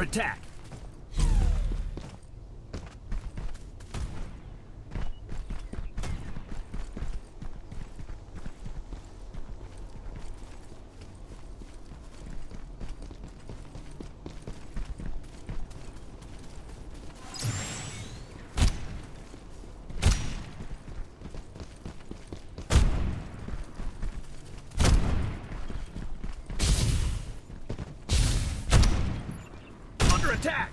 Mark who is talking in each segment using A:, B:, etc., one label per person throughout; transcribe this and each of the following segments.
A: Attack. Under attack.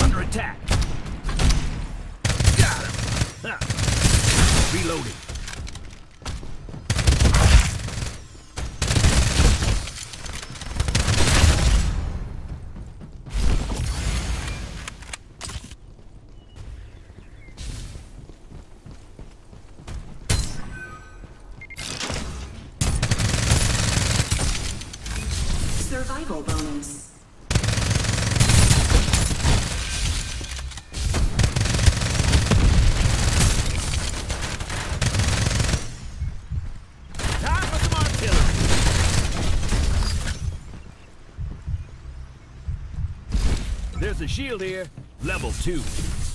A: Under attack. Got him. Reloading.
B: Survival bonus.
A: shield here. Level 2.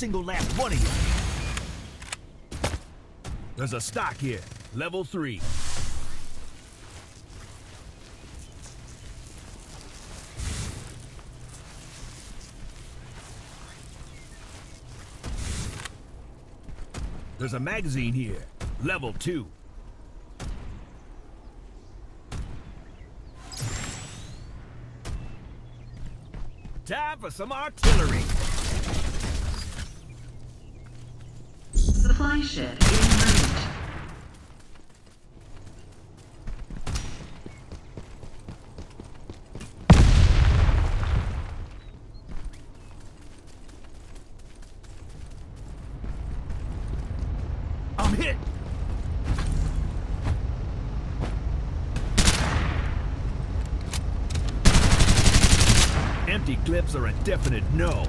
A: Single last one of you. There's a stock here. Level three. There's a magazine here. Level two. Time for some artillery.
B: Supply shed.
A: I'm hit. Empty clips are a definite no.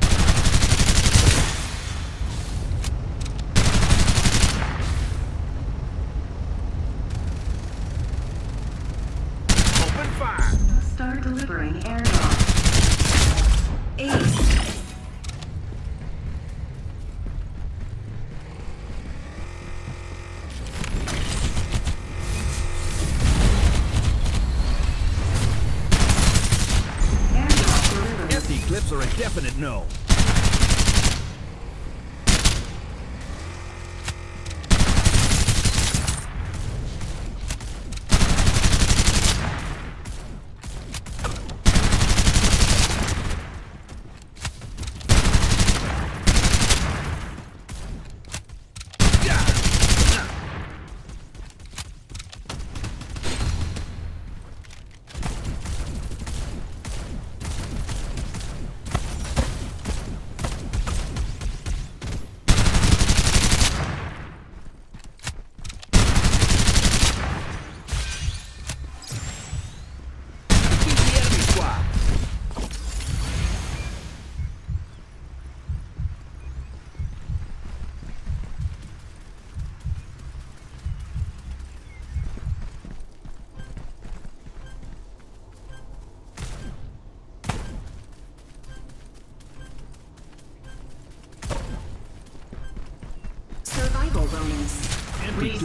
A: No.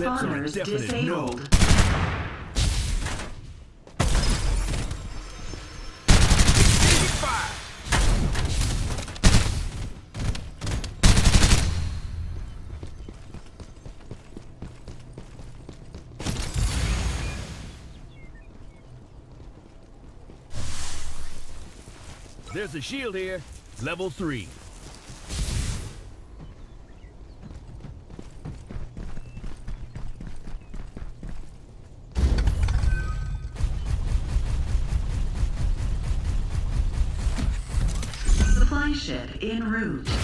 A: EMP clips are definite no.
B: disabled.
A: Taking! There's a shield here. Level 3.
B: En route.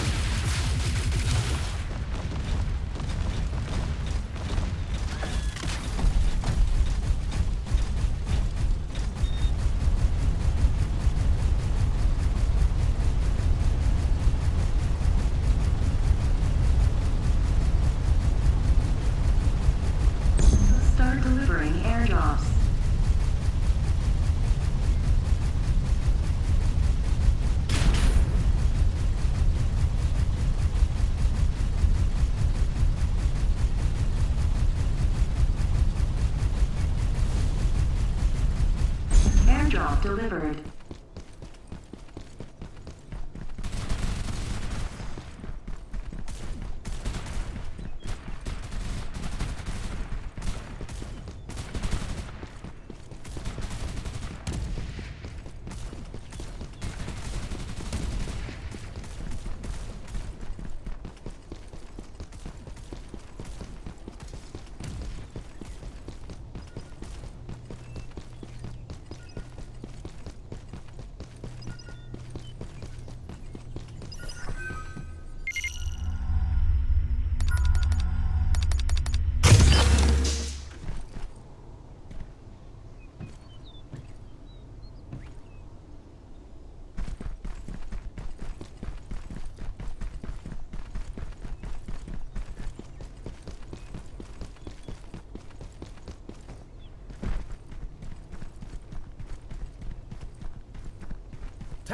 B: Airdrop delivered.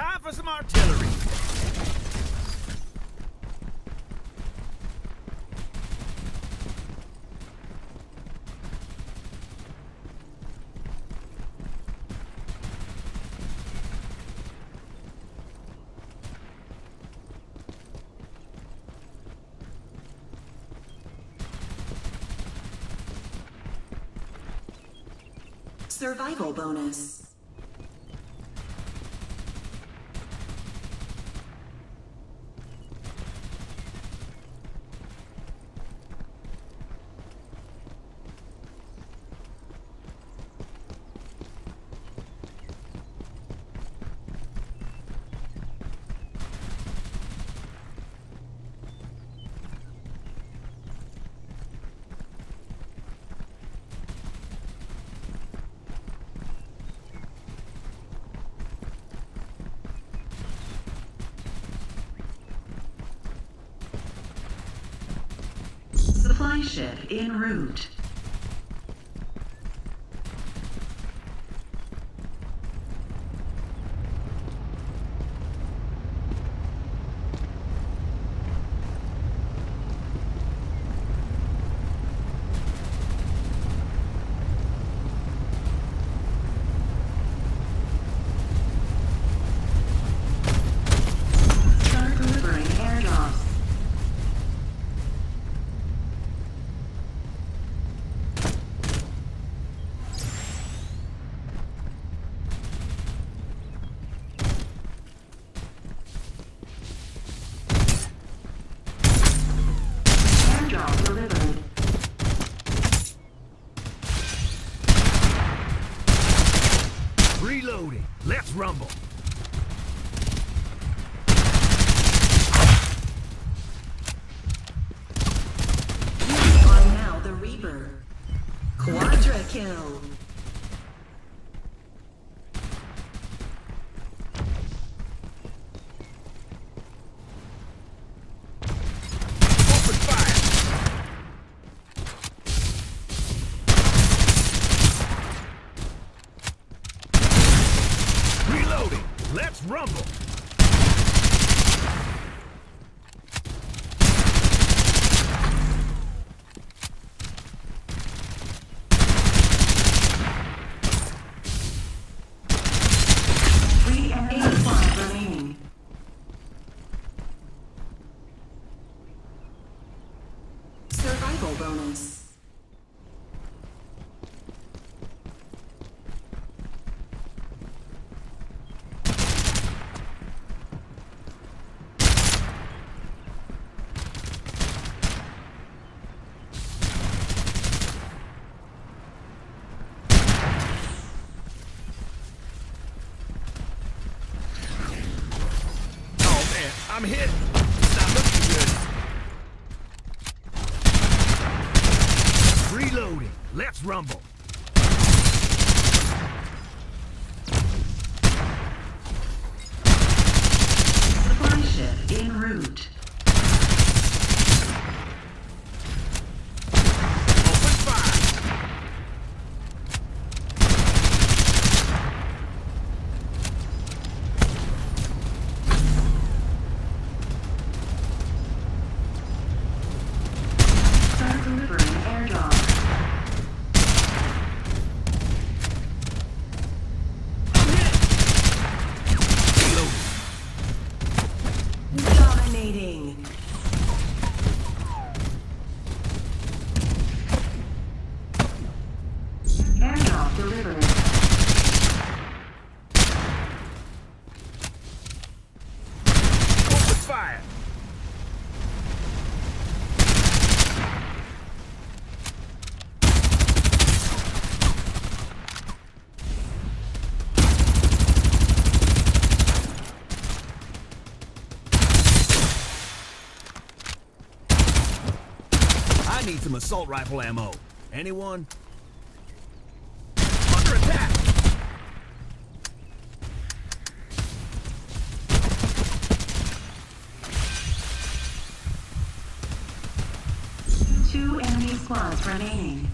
A: Time for some artillery.
C: Survival bonus.
B: Ship en route. Start delivering airdrops. Airdrop delivered.
A: Reloading. Let's rumble.
C: You are now the Reaper. Quadra kill.
A: Open fire. Reloading. Let's rumble. I'm hit. Not looking good. Reloading. Let's rumble.
B: Supply ship en route.
A: Open fire.
B: Start delivering airdrop.
A: I'm hit. Reloading.
C: Dominating.
B: Airdrop delivered.
A: Open fire. I need some assault rifle ammo. Anyone? Under attack!
B: Two enemy squads remaining.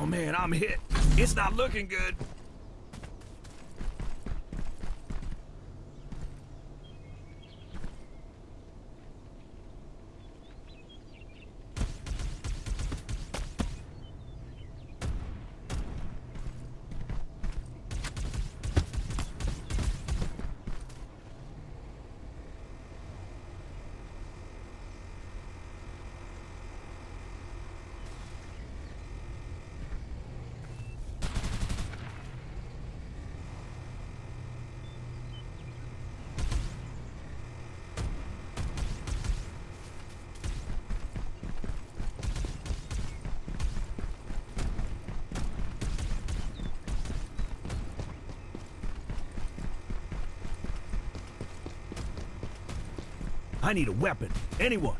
A: Oh man, I'm hit. It's not looking good. I need a weapon. Anyone?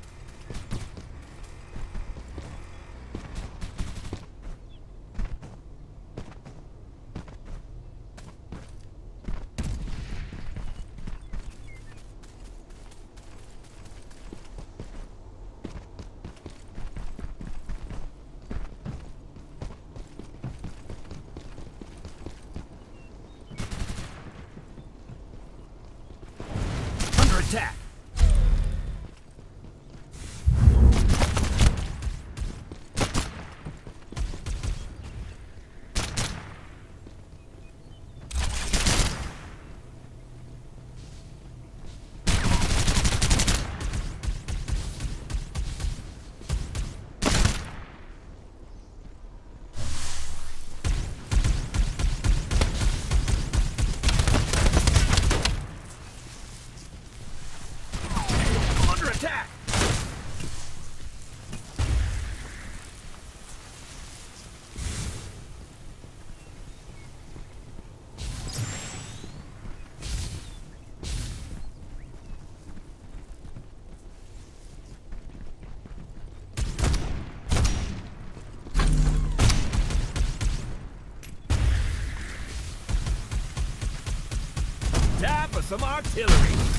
A: Under attack. Under attack. Time for some artillery.